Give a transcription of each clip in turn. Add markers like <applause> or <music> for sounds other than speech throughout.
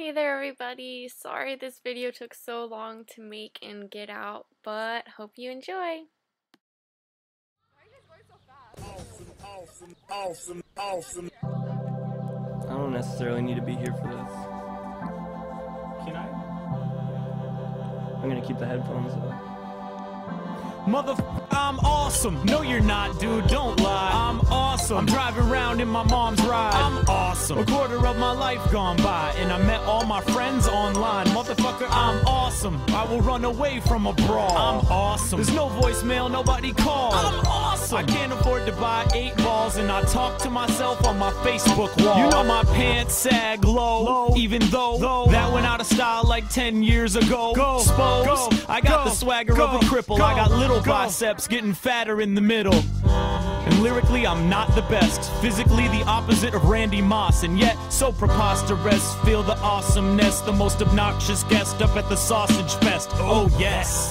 Hey there everybody, sorry this video took so long to make and get out, but hope you enjoy. Awesome, awesome, awesome. I don't necessarily need to be here for this. Can I? I'm gonna keep the headphones up. Mother, I'm awesome. No, you're not, dude. Don't lie. I'm awesome. I'm driving around in my mom's ride. I'm awesome. A quarter of my life gone by, and I met all my friends online. Motherfucker, I'm awesome. I will run away from a brawl. I'm awesome. There's no voicemail, nobody calls. I'm awesome. I can't afford to buy eight balls, and I talk to myself on my Facebook wall. You know my pants sag low, even though, that went out of style like 10 years ago. Go, Spose, I got the swagger of a cripple. I got little biceps getting fatter in the middle. And lyrically, I'm not the best. Physically, the opposite of Randy Moss. And yet, so preposterous. Feel the awesomeness. The most obnoxious guest up at the Sausage Fest. Oh, yes.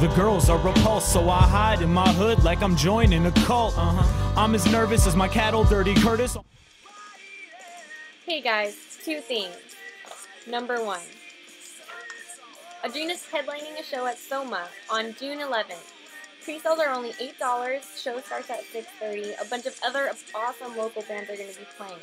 The girls are repulsed, so I hide in my hood like I'm joining a cult. Uh-huh. I'm as nervous as my cattle, Dirty Curtis. Hey guys, two things. Number one, Audrina's headlining a show at Soma on June 11th. Pre-sales are only $8, show starts at 6.30. A bunch of other awesome local bands are going to be playing.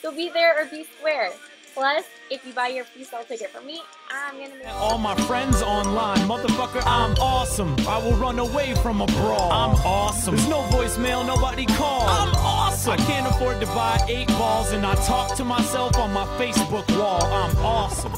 So be there or be square. Plus, if you buy your pre-sale ticket from me, I'm gonna make All my friends online, motherfucker, I'm awesome. I will run away from a brawl. I'm awesome. There's no voicemail, nobody calls. I'm awesome. I can't afford to buy eight balls, and I talk to myself on my Facebook wall. I'm awesome.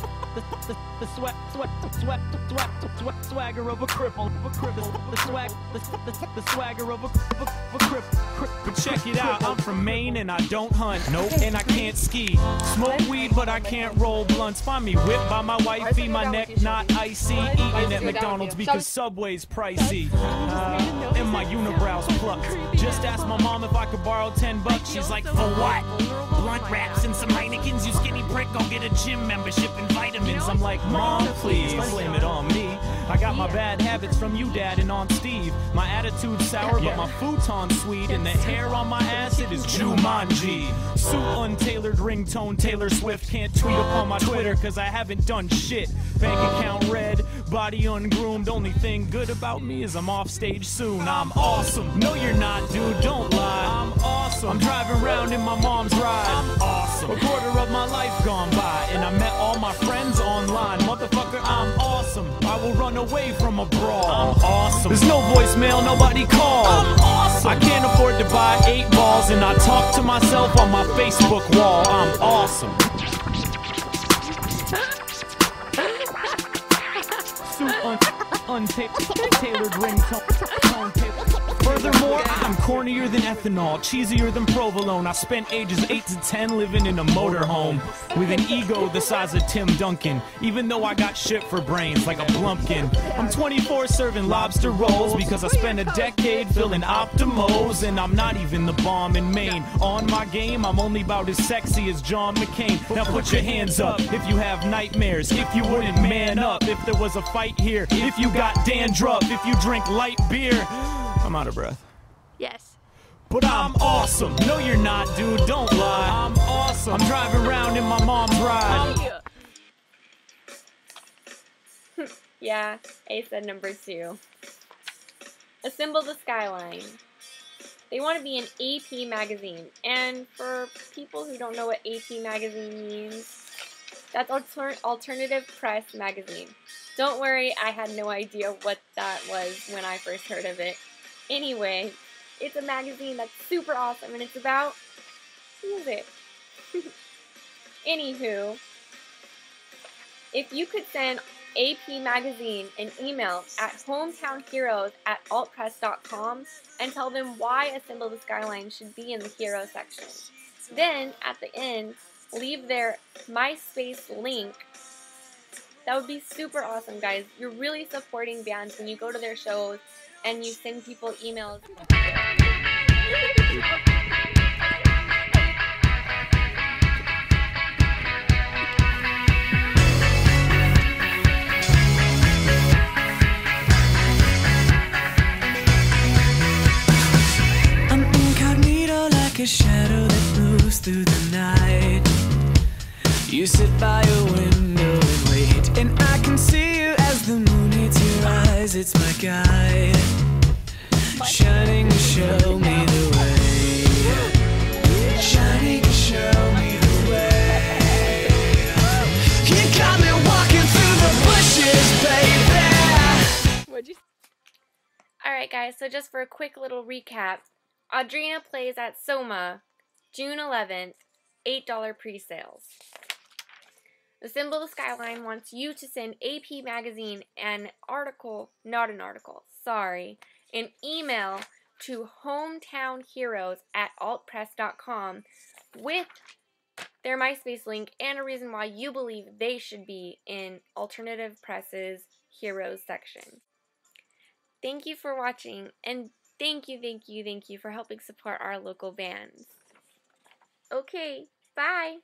The, the, the swag, swag, swag, swag, swag, swagger of a cripple, of a cripple. The swag, the, the, the swagger of a, of a, of a cripple. But check it out, I'm from Maine and I don't hunt. Nope, and I can't ski. Smoke weed, but I can't roll blunts. Find me whipped by my wifey, my neck not icy. Eating at McDonald's because Subway's pricey. Uh, and my unibrows plucked. Just asked my mom if I could borrow 10 bucks. She's like, for what? Blunt wraps and some Heinekens, you skinny prick. Go get a gym membership and vitamins. I'm like, mom, please, don't blame it on me. I got my bad habits from you, dad, and on Steve. My attitude's sour, but my futon's sweet, and the hair on my ass, it is Jumanji. Suit untailored ringtone, Taylor Swift can't tweet upon my Twitter, cause I haven't done shit. Bank account red, body ungroomed. Only thing good about me is I'm off stage soon. I'm awesome. No, you're not, dude, don't lie. I'm awesome. I'm driving around in my mom's ride. I'm awesome. A quarter of my life gone by, and I met all my friends online. Motherfucker, I'm awesome. I will run away from a brawl. I'm awesome. There's no voicemail, nobody calls. I'm awesome. I can't afford to buy eight balls, and I talk to myself on my Facebook wall. I'm awesome. Untailored ringtone. Cornier than ethanol, cheesier than provolone. I spent ages 8 to 10 living in a motorhome with an ego the size of Tim Duncan, even though I got shit for brains like a blumpkin. I'm 24 serving lobster rolls because I spent a decade filling Optimos, and I'm not even the bomb in Maine. On my game, I'm only about as sexy as John McCain. Now put your hands up if you have nightmares, if you wouldn't man up, if there was a fight here, if you got dandruff, if you drink light beer. I'm out of breath. Yes. But I'm awesome. No, you're not, dude. Don't lie. I'm awesome. I'm driving around in my mom's ride. <laughs> yeah, I said number two. Assemble the Skyline. They want to be an AP magazine. And for people who don't know what AP magazine means, that's alter Alternative Press Magazine. Don't worry, I had no idea what that was when I first heard of it. Anyway, it's a magazine that's super awesome and it's about music. <laughs> Anywho, if you could send AP Magazine an email at hometownheroes at altpress.com and tell them why Assemble the Skyline should be in the hero section. Then, at the end, leave their MySpace link. That would be super awesome, guys. You're really supporting bands when you go to their shows and you send people emails. I'm incognito like a shadow that moves through the night. You sit by your window and wait, and I can see you as the moon hits your eyes. It's my guide, All right, guys. So just for a quick little recap, Audrina plays at Soma, June 11th, eight dollar pre-sales. The symbol of the skyline wants you to send AP Magazine an article, not an article, sorry, an email to hometownheroes at altpress.com with their MySpace link and a reason why you believe they should be in Alternative Press's Heroes section. Thank you for watching, and thank you, thank you, thank you for helping support our local bands. Okay, bye!